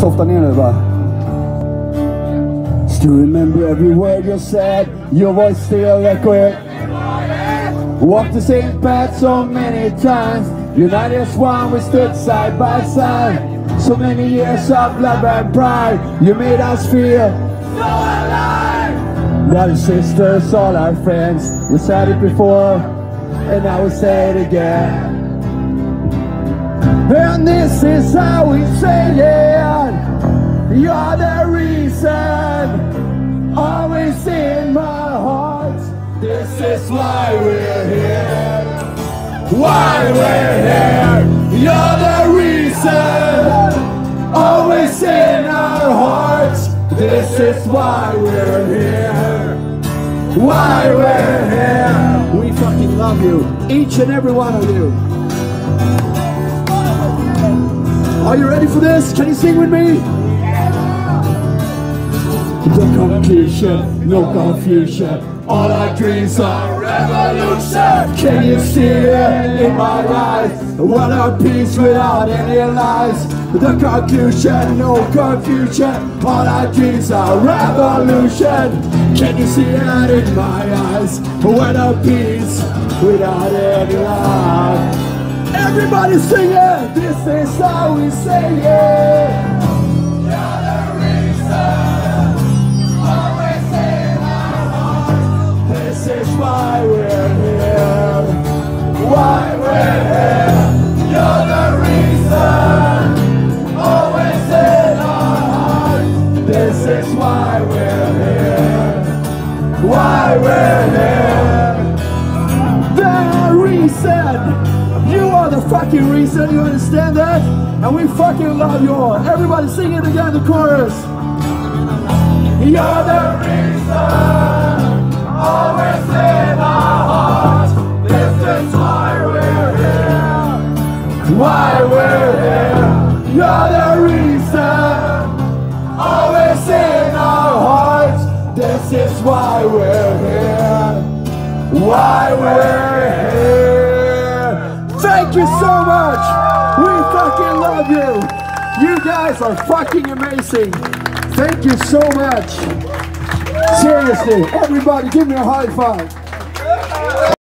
Softa bara. Still remember every word you said. Your voice still echoing Walked the same path so many times. United as one, we stood side by side. So many years of love and pride You made us feel so alive. Brothers, sisters, all our friends We said it before And I will say it again And this is how we say it. You're the reason. Always in my heart. This is why we're here. Why we're here. You're the reason. Always in our hearts This is why we're here. Why we're here. We fucking love you. Each and every one of you Are you ready for this? Can you sing with me? No confusion, no confusion. All our dreams are revolution. Can you see it in my eyes? What a peace without any lies. The conclusion, no confusion. All our dreams are revolution. Can you see it in my eyes? What a peace without any lies. Everybody sing it! This is how we say it! This is why we're here. Why we're here. You're the reason. Always in our hearts. This is why we're here. Why we're here. Fucking reason. You understand that? And we fucking love you all. Everybody sing it again, the chorus. You're the reason. Always in our hearts. This is why we're here. Why we're here. You're the reason. Always in our hearts. This is why we're here. Why we're here. Guys are fucking amazing. Thank you so much. Seriously, everybody give me a high five.